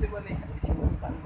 这外面可能是晴空万里